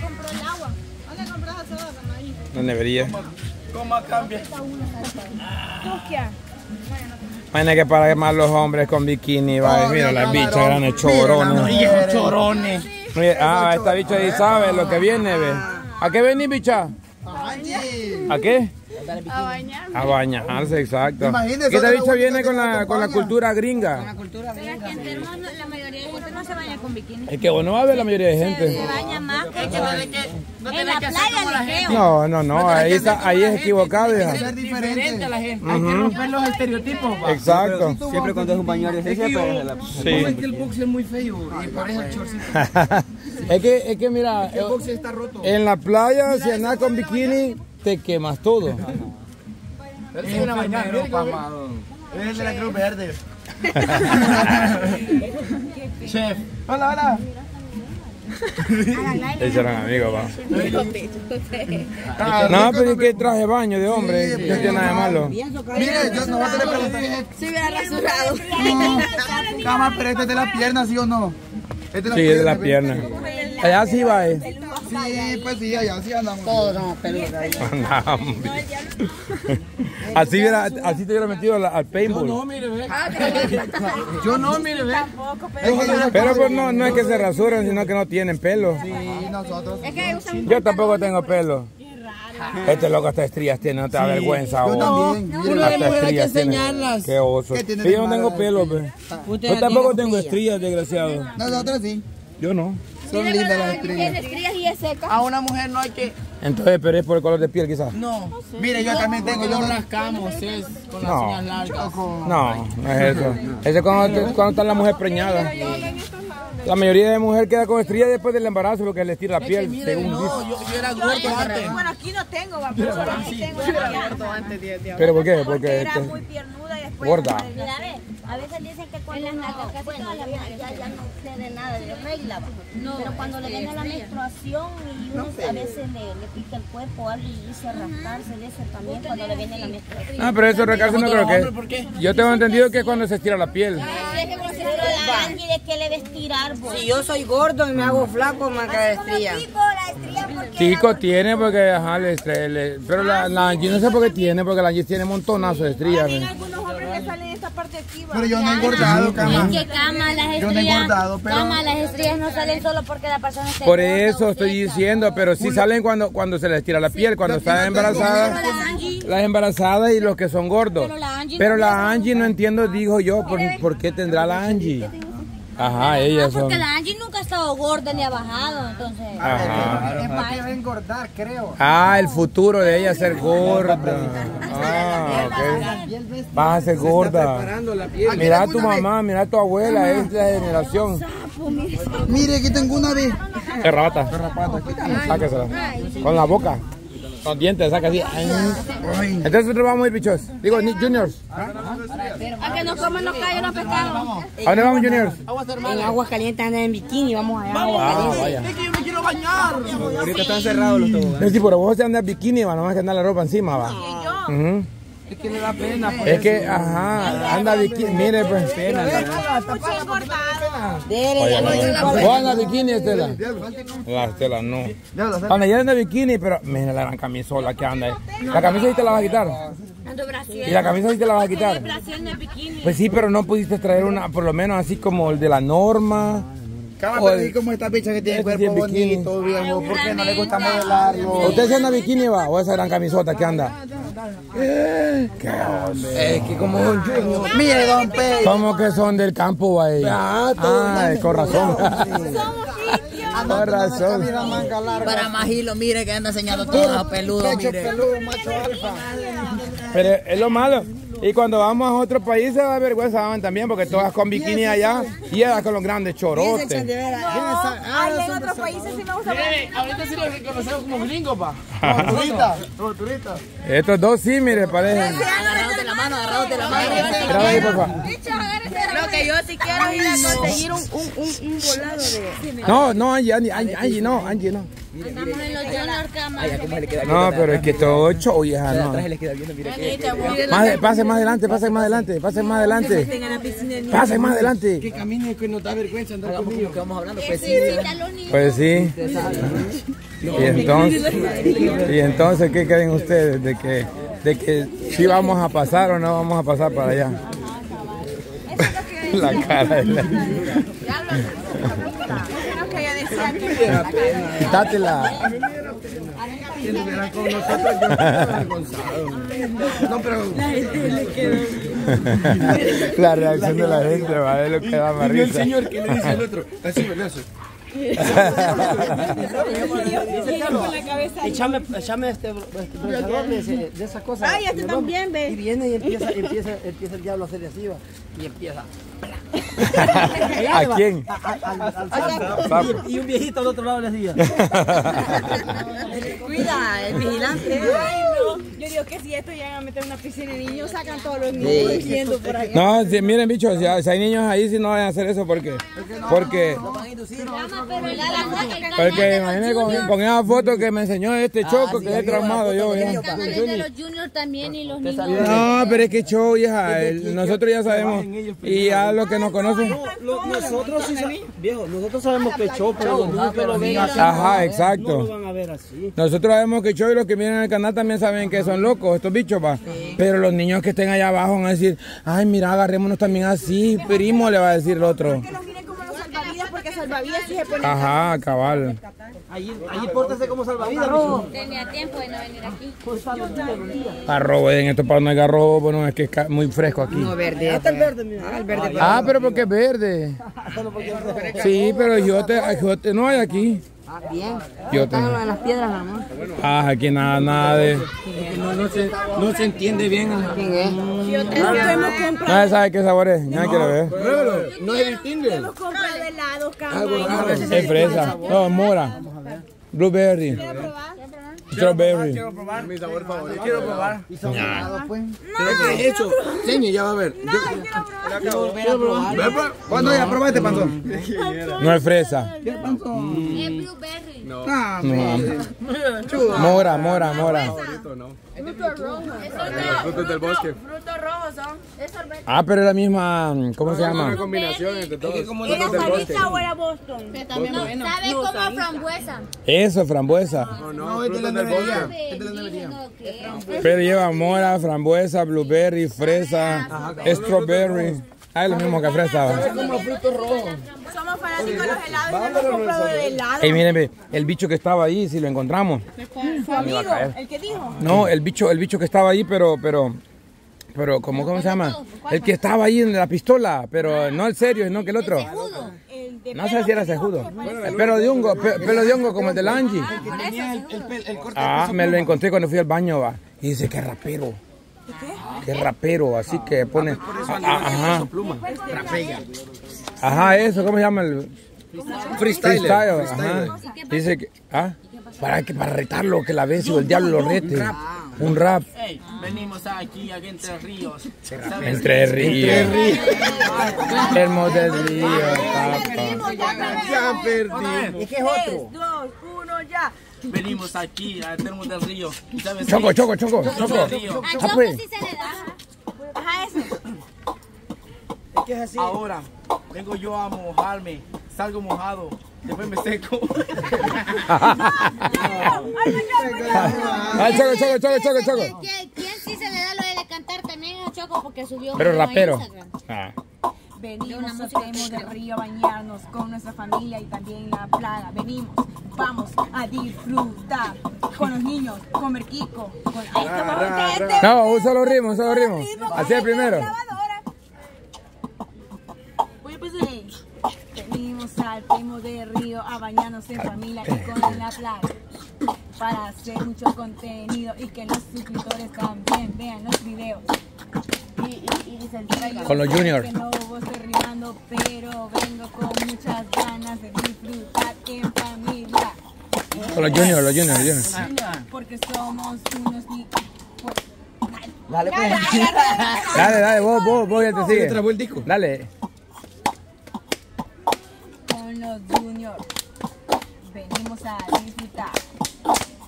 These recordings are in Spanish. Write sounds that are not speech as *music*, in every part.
compró el agua. ¿Dónde compras asada, ahí? No debería. ¿Cómo cambia? Turquía. Imagina que para más los hombres con bikini, va. Mira las bichas grandes chorones. Chorones. Ah, esta bicha ahí sabe lo que viene, ve. ¿A qué venís, bicha? ¿A qué? A bañar. A bañarse, exacto. Imagínese, esta es la bicha viene con se la, con la cultura gringa. Pero aquí en Termo no- la mayoría de gente no se baña con bikini. Es que uno va a ver la mayoría de Se gente. baña más que Es que no, es que no en tenés la que hacer como la playa, gente. Liceo. No, no, no, ahí, está, ahí es equivocado. Ser Diferente a la gente. Hay que romper los estereotipos. va. Exacto. Siempre cuando es un baño de Es la- ¿cómo es que el box es muy feo? Y por eso el shortcito. *laughs* es que, es que mira, El box está roto. en la playa si andas con bikini te quemas todo. *laughs* Es una bañera, pamado. Es de la Cruz Verde. *laughs* Chef. Hola, hola. Ellos eran amigos, va. No, pero es que traje baño de hombre, no tiene nada de malo. Mire, yo no voy a preguntar. Se hubiera rasurado. Cama, pero este es de la pierna, ¿sí o no? Este es Sí, es de la pierna. Allá sí va, eh. Sí, pues sí, allá sí andamos. Andamos. *laughs* Así, hubiera, así te hubiera metido al, al paintball. No, mire, ve. *laughs* Yo no, mire, ve. Que yo- Pero pues no, no es que se rasuren, sino que no tienen pelo. Sí, nosotros. Es que usan Yo tampoco tengo pelo. Este loco hasta estrías tiene, no te da vergüenza. Yo también. Uno de mujer hay que enseñarlas. Qué oso. ¿Qué tiene Sí, yo no tengo pelo, ve. Yo tampoco tengo estrías, desgraciado. Nosotros sí. Yo no. Son lindas las estrellas. Es seca. A una mujer no hay que. Entonces, pero es por el color de piel, quizás. No. Mire, yo también tengo. Yo rascamos, es con las uñas largas. No, no es eso. Eso es cuando, cuando está la mujer preñada. La mayoría de mujeres queda con estrías después del embarazo porque le estira la piel, Mire, según dice. no, yo, yo era gordo antes. Bueno, aquí no tengo, va, pero aquí tengo una ¿Pero por qué? Porque Porque era este, muy después... gorda. A veces dicen que cuando En las nalgas casi bueno, todas las ya, mujeres ya, ya no tiene nada de regla. No, pero cuando le viene la menstruación y uno a veces le, le pica el cuerpo o algo y dice rascarse de eso también cuando le viene la menstruación. Ah, pero eso recarse no creo Hombre, ¿por que. qué? Yo tengo entendido que es cuando se estira la piel. Pero la Angie de qué le va a estirar, vos? Si yo soy gordo y me hago flaco, me cae la porque Tico tiene porque, ajá, le, le- pero la, la Angie no sé por qué tiene, porque la Angie tiene montonazo de estrías. En ¿ve? algunos hombres le salen esta parte de aquí, va. pero yo no he engordado, cama. Es que cama, las Yo no he engordado, pero- cama, las estrías no salen solo porque la persona esté Por eso estoy diciendo, pero sí salen cuando, cuando se les estira la piel, cuando están embarazadas, las embarazadas y los que son gordos. Pero la Angie Pero no la Angie no entiendo, digo yo, por, por qué tendrá la Angie. Ajá, Ah, ellas son. porque la Angie nunca ha estado gorda ni ha bajado, entonces. Ajá. Es para que va a engordar, creo. Ah, el futuro de ella es ser gorda. Ah, ok. Vas a ser gorda. Preparando la piel. Mira a tu mamá, mira a tu abuela, es la generación. Mire, aquí tengo una vez. Qué rata. Sáquesela. Con la boca. Con dientes, saca así. Entonces nosotros vamos a ir, bichos. Digo, ni- juniors. A que nos comen los callos los pescados. ¿A dónde vamos, juniors? En aguas calientes anda en bikini, vamos allá. Ah, vaya. Es que yo me quiero bañar. Ahorita están cerrados los toboganes. Es decir, pero vos se andas bikini, va, nomás que andar la ropa encima, va. Ujú. Es que le da pena. pues. Es que, ajá, anda bikini, mire, pues. No. ¿Vos andas bikini, Estela? La Estela no. Anda, ya anda bikini, pero mira la gran camisola que anda. ¿La camisa sí te la vas a quitar? Ando Brasil. ¿Y la camisa sí te la vas a quitar? Brasil no es bikini. Pues sí, pero no pudiste traer una, por lo menos así como el de la norma. El- y como esta bicha que tiene Este sí cuerpo bonito, viejo, ¿por qué no le gusta modelarlo? ¿Usted se anda bikini, va? ¿O esa gran camisota que anda? Qué oso. Es que como un junior. Mire, don Pe. ¿Cómo que son del campo, ahí? Ah, Ah, con razón. *laughs* Con razón. Para Majilo, mire que anda enseñando todo peludo, Pecho mire. peludo, macho alfa. Pero es lo malo. Y cuando vamos a otros países da vergüenza van también porque todas con bikini allá y ellas con los grandes chorotes. Ay, en otros países sí me gusta. Mire, ahorita sí lo reconocemos como gringos, pa. *laughs* Como turista. Estos dos sí, mire, parecen. Agarrados de la mano, agarrados de la mano. Graba ahí, por que yo sí quiero ir a conseguir un, un, un, un volado de... No, no, Angie, Angie, Angie, Angie, no, Angie, no. Ay. No, pero es que todo hija, Atrás no. Más, pase más adelante, pase más adelante, pase más adelante. Pase más adelante. Que camine que no da vergüenza andar conmigo. como que vamos hablando, pues sí. Niños. Pues sí. Y entonces, y entonces, ¿qué creen ustedes? De que, de que si vamos a pasar o no vamos a pasar para allá. La cara de la... Quítate la... Si estuvieran con nosotros, yo estoy avergonzado. No, pero. La reacción de la gente, va, es lo que da más Y el risa. señor que le dice al otro, así. Eso. Échame, échame este, este bronceador de, ese- de esa cosa. Ay, este también, ve. Y viene y empieza, empieza, empieza el diablo a hacerle así, va, y empieza. *laughs* ¿A quién? Y, y un viejito al otro lado le decía. *laughs* Cuida, el vigilante. *laughs* No. Yo digo que si esto llegan a meter una piscina de niños, sacan todos los niños corriendo por ahí. No, si- miren bichos, si hay si hay niños ahí, si no vayan a hacer eso, porque, porque, porque imagínense con, con esa foto que me enseñó este choco, que es traumado yo ya. Los juniors también y los niños. No, pero es que show, hija, el- nosotros ya sabemos, y ya los que nos conocen, Lo- nosotros sí viejo, nosotros sabemos que show, pero los niños que lo ven así, ajá, no exacto. lo van a ver así. Nosotros sabemos que show y los que miran el canal también saben que son locos estos bichos, va. Pero los niños que estén allá abajo van a decir, ay, mira, agarrémonos también así, primo, le va a decir el otro. Que los miren como los salvavidas, porque salvavidas sí se ponen. Ajá, cabal. Allí, allí pórtese como salvavidas, rojo. Tenía tiempo de no venir aquí. Arrobo, en esto para no hay arrobo, bueno, es que es muy fresco aquí. verde. Hasta el verde, mira. el verde. Ah, pero porque es verde. *laughs* Sí, pero yote, yote no hay aquí. Ah, bien. Yote. En las piedras, amor. Ah, aquí nada, nada de. No, no, se, no se entiende bien. ¿Quién es? hemos comprado, Nadie sabe qué sabor es. Nadie quiere ver. Pruébalo, no se distingue. hemos comprado raro. camas. Es fresa. No, mora. Blueberry. Strawberry. Quiero probar. Mi sabor favorito. Quiero probar. pues. ¿Qué es eso? Señor, ya va a ver. Yo, quiero probar. Ve, pues. ¿Cuándo ya probaste, panzón? *laughs* No es fresa. Es blueberry. No. Mora, mora, mora. Frutos del bosque. Frutos rojos son. Ah, pero es la misma. ¿Cómo se llama? Combinación entre todos. ¿Era Sarita o era Boston? No, sabe como a frambuesa. Eso, frambuesa. No, no, del bosque. No, que- Pero lleva mora, frambuesa, blueberry, fresa, strawberry. Ah, es lo mismo que fresa. va. Somos fanáticos de los helados y hemos comprado el helado. Ey, miren, el bicho que estaba ahí, si lo encontramos. Su amigo, el que dijo. No, el bicho, el bicho que estaba ahí, pero, pero, pero, ¿cómo, cómo se llama? El que estaba ahí en la pistola, pero no el serio, sino que el otro. El de No sé si era cejudo. El pelo de hongo, pe- pelo de hongo como el de Angie. Ah, me lo encontré cuando fui al baño, va. Y dice, qué rapero. Qué rapero, así que pone. Ah, ah, Ajá. Ajá, eso, ¿cómo se llama el Freestyle. freestyle? Ajá. Dice que, ah, para que para retarlo, que la vez o el diablo lo rete. Un rap. venimos aquí a Entre Ríos. Entre ríos. Hermoso del río, papá. Ya perdí. ¿Y qué es otro? Dos, uno, ya. Venimos aquí a Termos del Río. ¿Y sabes? Choco, choco, choco, choco. Río. A Choco sí se le da. Ajá, ese. Es que es así. Ahora vengo yo a mojarme. Salgo mojado. Después me seco. Choco, choco, choco, choco, choco. ¿Quién, quién sí se le da lo de cantar también a Choco porque subió Pero rapero. Instagram? Ah. Venimos a Temo del Río a bañarnos con nuestra familia y también la plaga. Venimos, vamos a disfrutar con los niños, comer kiko. Con... Ay, este- No, un solo ritmo, un solo ritmo. Así es primero. pues, eh, Venimos al Temo del Río a bañarnos en familia y con la plaga. Para hacer mucho contenido y que los suscriptores también vean los videos. Y, y, y Con los juniors. Que no estoy rimando, pero vengo con muchas ganas de disfrutar en familia. Con los juniors, los juniors, los juniors. Porque somos unos. Dale, pues. *laughs* Dale, dale, vos, vos, vos ya te sigue. trabó el disco? Dale. con los juniors. Venimos a disfrutar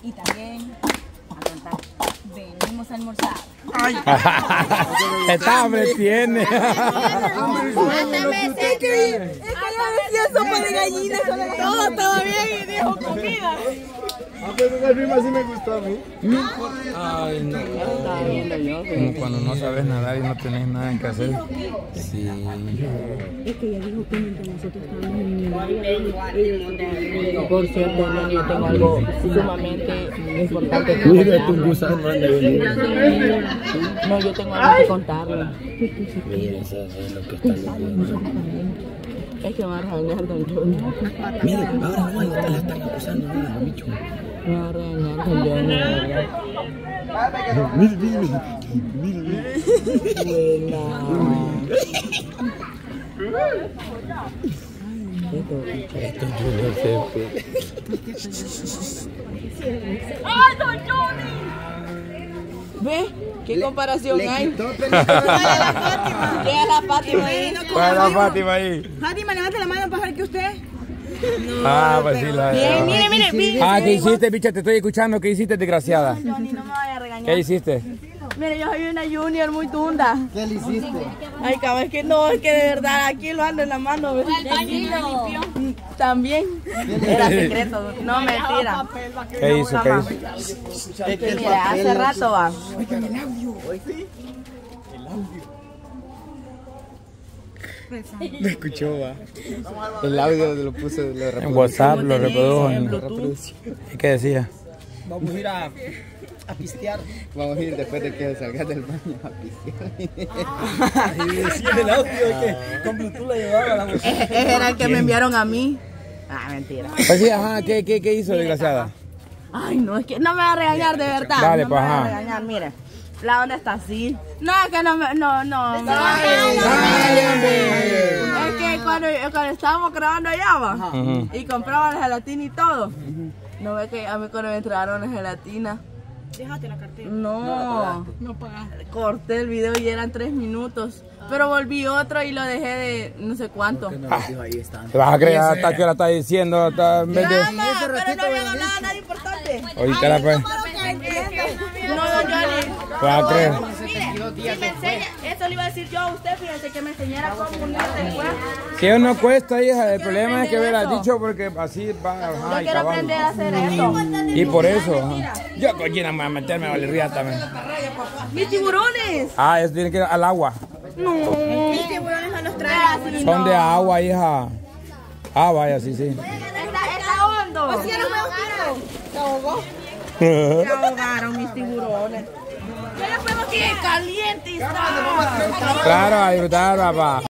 y también Venimos a almorzar. *laughs* Esta hambre tiene. Mátame ese. Es que yo decía sopa de gallina, todo estaba bien y dijo comida. Ah, pues esa rima sí me gustó a mí. Ay, no. Como cuando no sabes nadar y no tenés nada que hacer. Sí. Por cierto, no, yo tengo algo sumamente importante que Mira, tu gusano. No, yo tengo algo que contarle. Mira, eso es lo que está leyendo. Es que me va a regañar Don. Mire, ahora no, la están acusando, mira, bicho. Me va a regañar Don Johnny, de verdad. Mire, mire, mire, mire. Esto es Junior Cepeda. ¿Ve? ¿Qué comparación Le hay? quitó *laughs* ¿Qué es la Fátima ahí? ¿Cuál es la Fátima ahí? Fátima, levante la mano para ver que usted. Ah, pues sí, la. Bien, mire, mire, mire. Ah, ¿qué hiciste, bicha? Te estoy escuchando. ¿Qué hiciste, desgraciada? Johnny, no me vaya a regañar. ¿Qué hiciste? Mire, yo soy una junior muy tunda. ¿Qué le hiciste? Ay, cabrón, es que no, es que de verdad aquí lo ando en la mano. ¿ves? También. Era secreto, no mentira. ¿Qué hizo? ¿Qué hizo? Es que mira, hace rato va. Me escuchó, va. El audio lo puse, lo En WhatsApp lo reprodujo. ¿Y qué decía? Vamos a ir a, a pistear. Vamos a ir después de que salgas del baño a pistear. Y decía el audio que con Bluetooth la llevaba la música. Ese era el que me enviaron a mí. Ah, mentira. Pues sí, ajá, ¿qué, qué, qué hizo, desgraciada? Ay, no, es que no me va a regañar de verdad. Dale, no pues, me va a regañar, mire. La onda está así. No, es que no me, no, no. no. Es que cuando, cuando estábamos grabando allá, va, y compraba la gelatina y todo. No ve que a mí cuando me entraron la gelatina. Déjate la cartera. No, no pagaste. Corté el video y eran tres minutos. Pero volví otro y lo dejé de no sé cuánto. ¿Te vas a creer hasta que la está diciendo? Hasta en vez de... Mamá, pero no había hablado nada importante. Ahorita la pues. No, don Johnny. ¿Te vas a creer? Mire, si me enseña, eso le iba a decir yo a usted, fíjese que me enseñara cómo unirse después. Si eso no cuesta, hija, el problema es que hubieras dicho porque así va, ajá, Yo y quiero aprender a hacer eso. Y por eso, ajá. yo quién me voy a meterme a Valeria también. ¡Mis tiburones! Ah, eso tiene que ir al agua. Mis tiburones no los traen así. Son de agua, hija. Ah, vaya, sí, sí. Está, hondo. Se ahogaron mis tiburones. Ya les podemos que caliente y está. Claro, a disfrutar, papá.